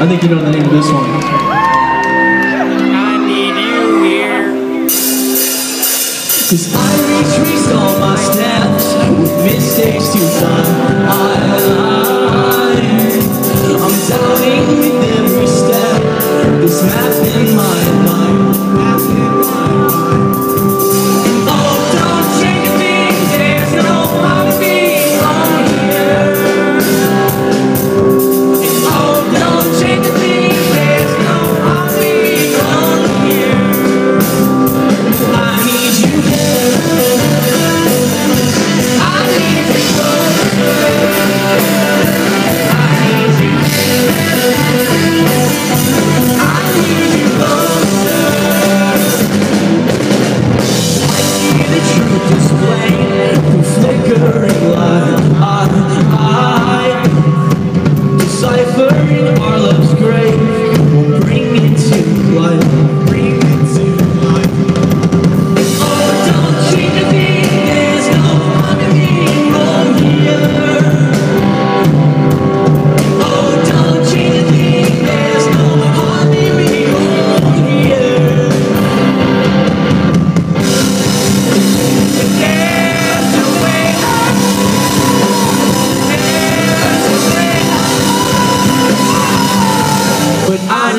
I think you know the name of this one. I need you here. Cause I retraced all my steps with mistakes too fun. I, I'm doubting with every step. This map in my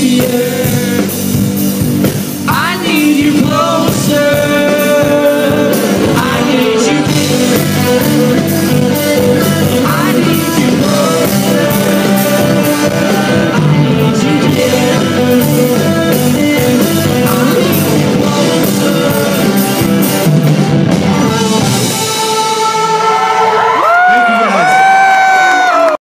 Yeah.